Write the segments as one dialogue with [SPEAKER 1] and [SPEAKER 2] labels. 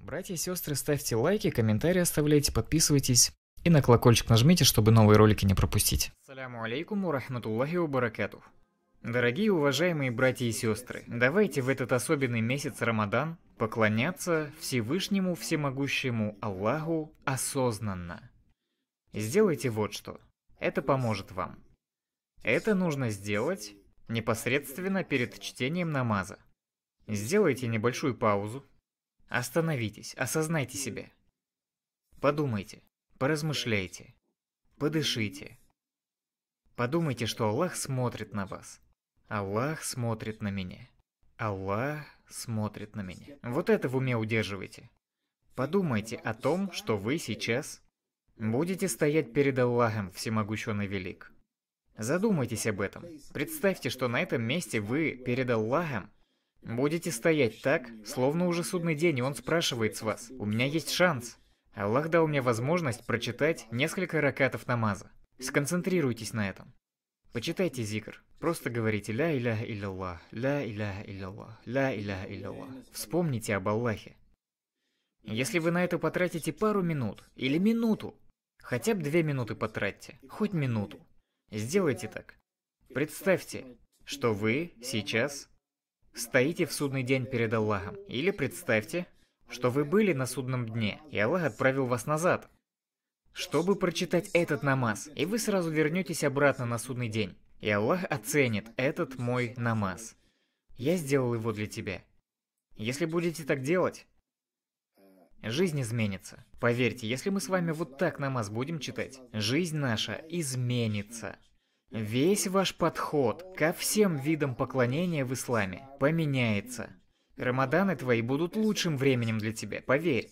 [SPEAKER 1] Братья и сестры, ставьте лайки, комментарии оставляйте, подписывайтесь и на колокольчик нажмите, чтобы новые ролики не пропустить.
[SPEAKER 2] Ассаляму алейкум рахматуллахи ва баракатух. Дорогие уважаемые братья и сестры, давайте в этот особенный месяц Рамадан поклоняться Всевышнему Всемогущему Аллаху осознанно. Сделайте вот что. Это поможет вам. Это нужно сделать непосредственно перед чтением намаза. Сделайте небольшую паузу. Остановитесь, осознайте себя. Подумайте, поразмышляйте, подышите. Подумайте, что Аллах смотрит на вас. Аллах смотрит на меня. Аллах смотрит на меня. Вот это в уме удерживайте. Подумайте о том, что вы сейчас будете стоять перед Аллахом Всемогущен Велик. Задумайтесь об этом. Представьте, что на этом месте вы перед Аллахом будете стоять так, словно уже судный день, и Он спрашивает с вас. У меня есть шанс. Аллах дал мне возможность прочитать несколько ракатов намаза. Сконцентрируйтесь на этом. Почитайте зикр. Просто говорите «Ля иляха илляллах, ля иляха илляллах, ля иляха илляллах». Вспомните об Аллахе. Если вы на это потратите пару минут или минуту, хотя бы две минуты потратьте, хоть минуту, сделайте так. Представьте, что вы сейчас стоите в судный день перед Аллахом. Или представьте, что вы были на судном дне, и Аллах отправил вас назад, чтобы прочитать этот намаз, и вы сразу вернетесь обратно на судный день. И Аллах оценит этот мой намаз. Я сделал его для тебя. Если будете так делать, жизнь изменится. Поверьте, если мы с вами вот так намаз будем читать, жизнь наша изменится. Весь ваш подход ко всем видам поклонения в исламе поменяется. Рамаданы твои будут лучшим временем для тебя, поверь.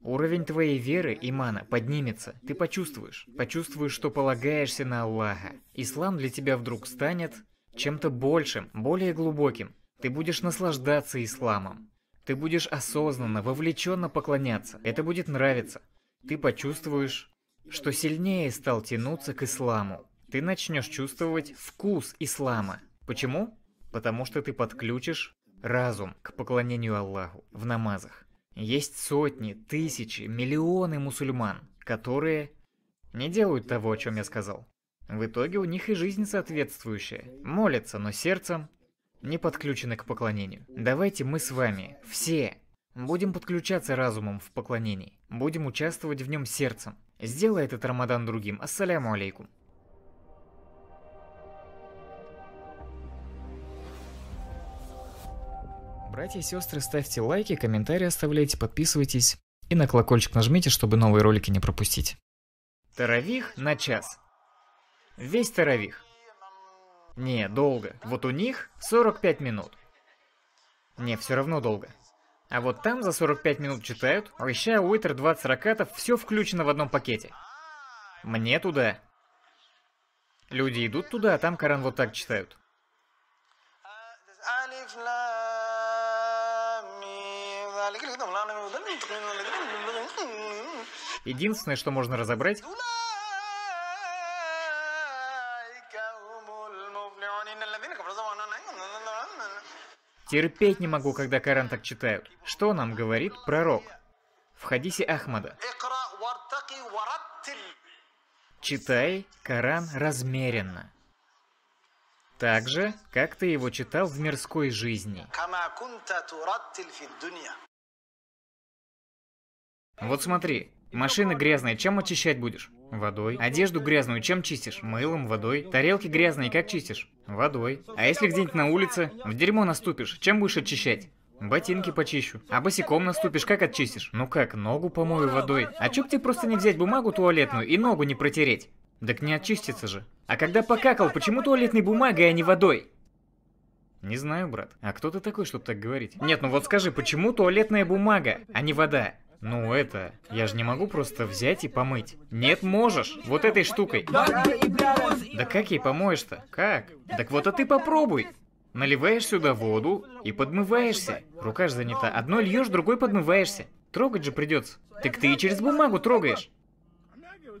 [SPEAKER 2] Уровень твоей веры, имана, поднимется. Ты почувствуешь. Почувствуешь, что полагаешься на Аллаха. Ислам для тебя вдруг станет чем-то большим, более глубоким. Ты будешь наслаждаться исламом. Ты будешь осознанно, вовлеченно поклоняться. Это будет нравиться. Ты почувствуешь, что сильнее стал тянуться к исламу. Ты начнешь чувствовать вкус ислама. Почему? Потому что ты подключишь разум к поклонению Аллаху в намазах. Есть сотни, тысячи, миллионы мусульман, которые не делают того, о чем я сказал. В итоге у них и жизнь соответствующая. Молятся, но сердцем не подключены к поклонению. Давайте мы с вами, все, будем подключаться разумом в поклонении. Будем участвовать в нем сердцем. Сделай этот Рамадан другим. Ассаляму алейкум.
[SPEAKER 1] Братья и сестры, ставьте лайки, комментарии оставляйте, подписывайтесь и на колокольчик нажмите, чтобы новые ролики не пропустить.
[SPEAKER 2] Таравих на час. Весь таравих. Не, долго. Вот у них 45 минут. Не, все равно долго. А вот там за 45 минут читают, а еще Уитер 20 ракатов, все включено в одном пакете. Мне туда. Люди идут туда, а там Коран вот так читают. Единственное, что можно разобрать... Терпеть не могу, когда Коран так читают. Что нам говорит пророк? В хадисе Ахмада. Читай Коран размеренно. Так же, как ты его читал в мирской жизни. Вот смотри, машина грязная, чем очищать будешь? Водой. Одежду грязную чем чистишь? Мылом, водой. Тарелки грязные как чистишь? Водой. А если где-нибудь на улице в дерьмо наступишь, чем будешь очищать? Ботинки почищу. А босиком наступишь, как очистишь? Ну как, ногу помою водой. А чё тебе просто не взять бумагу туалетную и ногу не протереть? Так не очистится же. А когда покакал, почему туалетной бумагой, а не водой? Не знаю, брат. А кто ты такой, чтобы так говорить? Нет, ну вот скажи, почему туалетная бумага, а не вода? Ну это, я же не могу просто взять и помыть. Нет, можешь, вот этой штукой. Да как ей помоешь-то? Как? Так вот, а ты попробуй. Наливаешь сюда воду и подмываешься. Рука же занята. Одной льешь, другой подмываешься. Трогать же придется. Так ты и через бумагу трогаешь.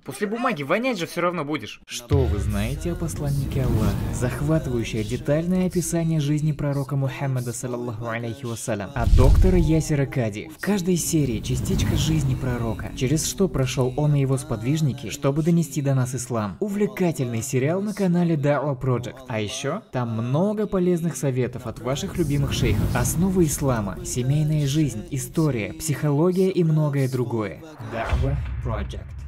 [SPEAKER 2] После бумаги вонять же все равно будешь.
[SPEAKER 1] Что вы знаете о посланнике Аллаха? Захватывающее детальное описание жизни пророка Мухаммада, саллаллаху алейхи вассалям, от доктора Ясера Кади. В каждой серии частичка жизни пророка, через что прошел он и его сподвижники, чтобы донести до нас ислам. Увлекательный сериал на канале Da'wa Project. А еще там много полезных советов от ваших любимых шейхов. Основы ислама, семейная жизнь, история, психология и многое другое. Da'wa Project.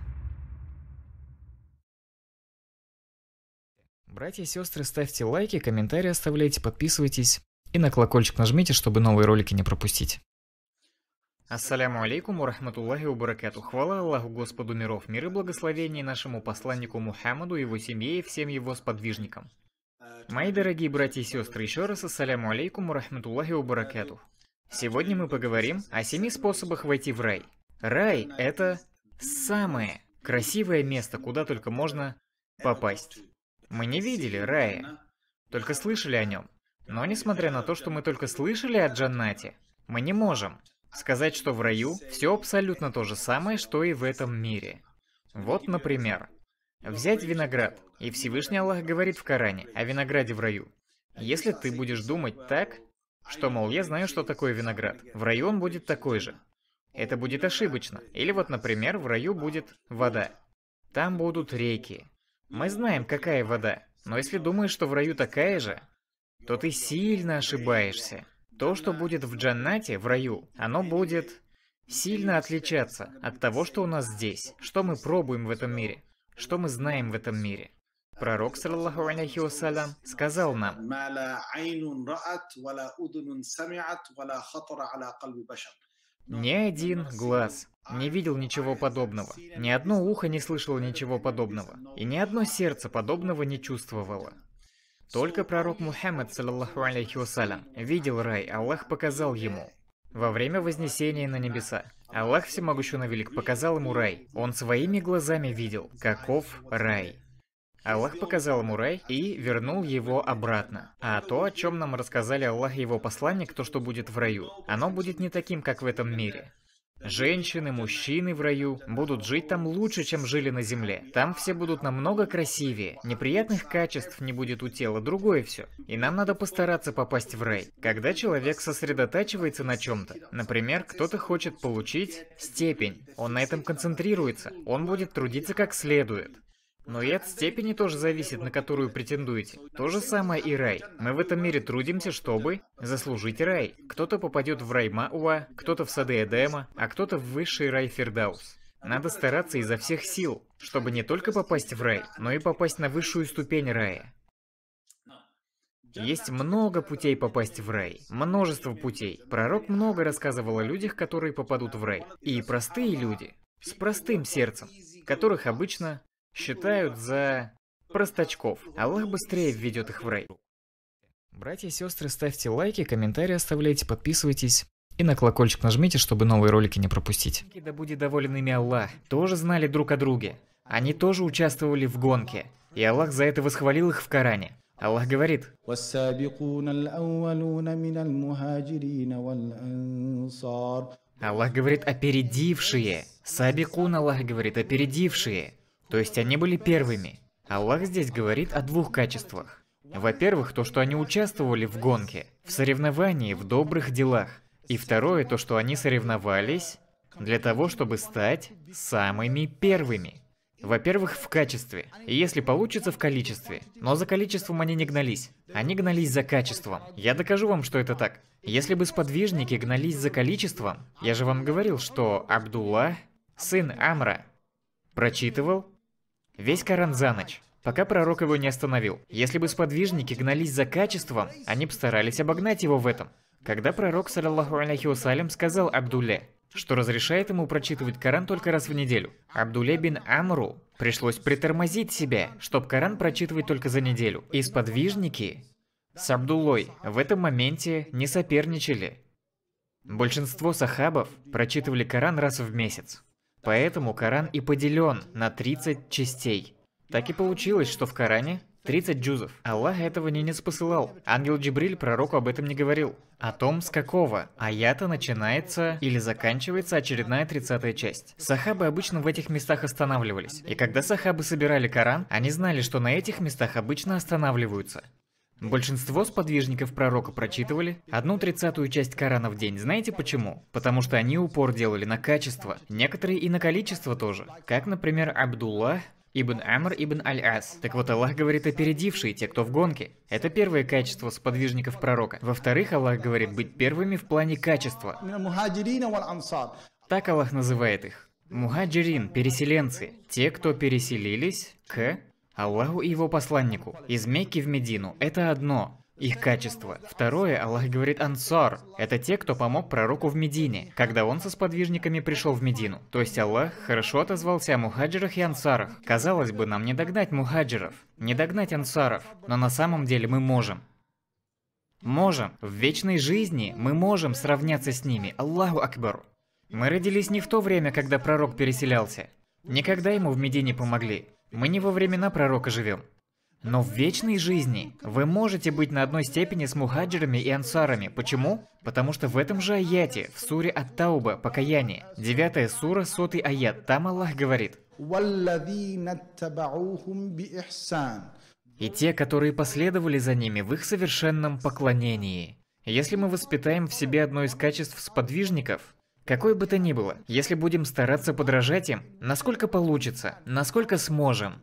[SPEAKER 1] Братья и сестры, ставьте лайки, комментарии оставляйте, подписывайтесь и на колокольчик нажмите, чтобы новые ролики не пропустить.
[SPEAKER 2] Ассаляму алейкум урахматуллахи убаракату. Хвала Аллаху Господу миров, мир и благословение нашему посланнику Мухаммаду, его семье и всем его сподвижникам. Мои дорогие братья и сестры, еще раз ассаляму алейкум урахматуллахи убаракату. Сегодня мы поговорим о семи способах войти в рай. Рай – это самое красивое место, куда только можно попасть. Мы не видели рая, только слышали о нем. Но несмотря на то, что мы только слышали о Джаннате, мы не можем сказать, что в раю все абсолютно то же самое, что и в этом мире. Вот, например, взять виноград, и Всевышний Аллах говорит в Коране о винограде в раю. Если ты будешь думать так, что, мол, я знаю, что такое виноград, в раю он будет такой же. Это будет ошибочно. Или вот, например, в раю будет вода. Там будут реки, мы знаем, какая вода, но если думаешь, что в раю такая же, то ты сильно ошибаешься. То, что будет в джаннате, в раю, оно будет сильно отличаться от того, что у нас здесь, что мы пробуем в этом мире, что мы знаем в этом мире. Пророк, саллаху алейхи вассалям, сказал нам, ни один глаз не видел ничего подобного, ни одно ухо не слышало ничего подобного, и ни одно сердце подобного не чувствовало. Только пророк Мухаммад, саллаху алейхи вассалям, видел рай, Аллах показал ему. Во время вознесения на небеса, Аллах Всемогущий Велик показал ему рай. Он своими глазами видел, каков рай. Аллах показал ему рай и вернул его обратно. А то, о чем нам рассказали Аллах и его посланник, то, что будет в раю, оно будет не таким, как в этом мире. Женщины, мужчины в раю будут жить там лучше, чем жили на земле. Там все будут намного красивее, неприятных качеств не будет у тела, другое все. И нам надо постараться попасть в рай. Когда человек сосредотачивается на чем-то, например, кто-то хочет получить степень, он на этом концентрируется, он будет трудиться как следует. Но и от степени тоже зависит, на которую претендуете. То же самое и рай. Мы в этом мире трудимся, чтобы заслужить рай. Кто-то попадет в рай Мауа, кто-то в сады Эдема, а кто-то в высший рай Фердаус. Надо стараться изо всех сил, чтобы не только попасть в рай, но и попасть на высшую ступень рая. Есть много путей попасть в рай. Множество путей. Пророк много рассказывал о людях, которые попадут в рай. И простые люди, с простым сердцем, которых обычно считают за простачков. Аллах быстрее введет их в рай.
[SPEAKER 1] Братья и сестры, ставьте лайки, комментарии оставляйте, подписывайтесь. И на колокольчик нажмите, чтобы новые ролики не пропустить.
[SPEAKER 2] Да будет доволен ими Аллах. Тоже знали друг о друге. Они тоже участвовали в гонке. И Аллах за это восхвалил их в Коране. Аллах говорит, Аллах говорит опередившие. Сабикун Аллах говорит опередившие. То есть они были первыми. Аллах здесь говорит о двух качествах. Во-первых, то, что они участвовали в гонке, в соревновании, в добрых делах. И второе, то, что они соревновались для того, чтобы стать самыми первыми. Во-первых, в качестве, и если получится, в количестве. Но за количеством они не гнались. Они гнались за качеством. Я докажу вам, что это так. Если бы сподвижники гнались за количеством, я же вам говорил, что Абдулла, сын Амра, прочитывал Весь Коран за ночь, пока пророк его не остановил. Если бы сподвижники гнались за качеством, они бы старались обогнать его в этом. Когда пророк, саллаллаху алейхи вассалям, сказал Абдулле, что разрешает ему прочитывать Коран только раз в неделю, Абдулле бин Амру пришлось притормозить себя, чтобы Коран прочитывать только за неделю. И сподвижники с Абдуллой в этом моменте не соперничали. Большинство сахабов прочитывали Коран раз в месяц. Поэтому Коран и поделен на 30 частей. Так и получилось, что в Коране 30 джузов. Аллах этого не спосылал. Ангел Джибриль пророку об этом не говорил. О том, с какого аята начинается или заканчивается очередная 30 часть. Сахабы обычно в этих местах останавливались. И когда сахабы собирали Коран, они знали, что на этих местах обычно останавливаются. Большинство сподвижников пророка прочитывали одну тридцатую часть Корана в день. Знаете почему? Потому что они упор делали на качество. Некоторые и на количество тоже. Как, например, Абдуллах Ибн Амр Ибн Аль-Ас. Так вот, Аллах говорит опередившие, те, кто в гонке. Это первое качество сподвижников пророка. Во-вторых, Аллах говорит быть первыми в плане качества. Так Аллах называет их. Мухаджирин, переселенцы, те, кто переселились к Аллаху и его посланнику. Из Мекки в Медину – это одно их качество. Второе, Аллах говорит ансар. Это те, кто помог пророку в Медине, когда он со сподвижниками пришел в Медину. То есть Аллах хорошо отозвался о мухаджирах и ансарах. Казалось бы, нам не догнать мухаджиров, не догнать ансаров, но на самом деле мы можем. Можем. В вечной жизни мы можем сравняться с ними. Аллаху Акбар. Мы родились не в то время, когда пророк переселялся. Никогда ему в Медине помогли. Мы не во времена пророка живем. Но в вечной жизни вы можете быть на одной степени с мухаджирами и ансарами. Почему? Потому что в этом же аяте, в суре Ат-Тауба, покаяние, 9 сура, сотый аят, там Аллах говорит, и те, которые последовали за ними в их совершенном поклонении. Если мы воспитаем в себе одно из качеств сподвижников, какой бы то ни было, если будем стараться подражать им, насколько получится, насколько сможем.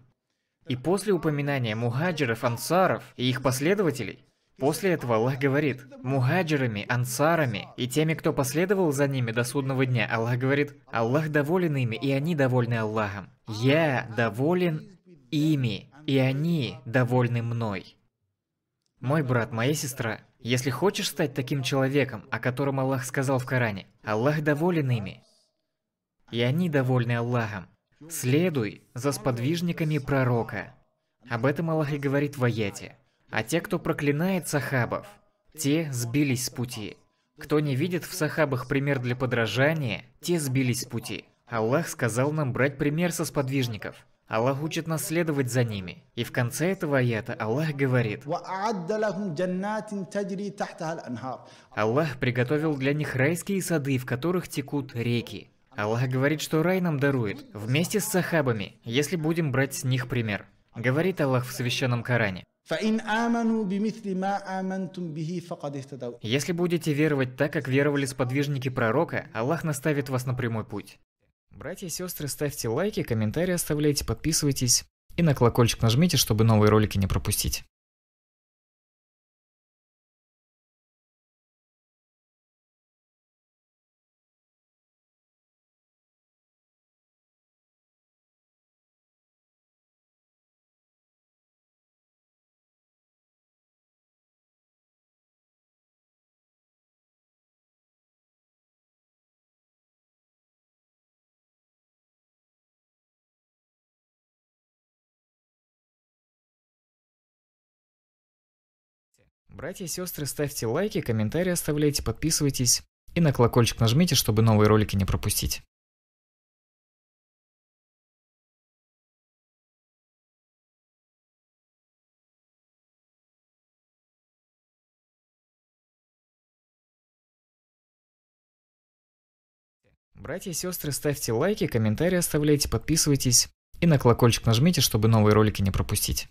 [SPEAKER 2] И после упоминания мухаджиров, ансаров и их последователей, после этого Аллах говорит, мухаджирами, ансарами и теми, кто последовал за ними до судного дня, Аллах говорит, Аллах доволен ими, и они довольны Аллахом. Я доволен ими, и они довольны мной. Мой брат, моя сестра, если хочешь стать таким человеком, о котором Аллах сказал в Коране, Аллах доволен ими, и они довольны Аллахом, следуй за сподвижниками пророка. Об этом Аллах и говорит в аяте. А те, кто проклинает сахабов, те сбились с пути. Кто не видит в сахабах пример для подражания, те сбились с пути. Аллах сказал нам брать пример со сподвижников – Аллах учит нас следовать за ними. И в конце этого аята Аллах говорит, Аллах приготовил для них райские сады, в которых текут реки. Аллах говорит, что рай нам дарует, вместе с сахабами, если будем брать с них пример. Говорит Аллах в Священном Коране. Если будете веровать так, как веровали сподвижники пророка, Аллах наставит вас на прямой путь. Братья и сестры, ставьте лайки, комментарии оставляйте, подписывайтесь и на колокольчик нажмите, чтобы новые ролики не пропустить. Братья и сестры, ставьте лайки, комментарии оставляйте, подписывайтесь и на колокольчик нажмите, чтобы новые ролики не пропустить. Братья и сестры, ставьте лайки, комментарии оставляйте, подписывайтесь и на колокольчик нажмите, чтобы новые ролики не пропустить.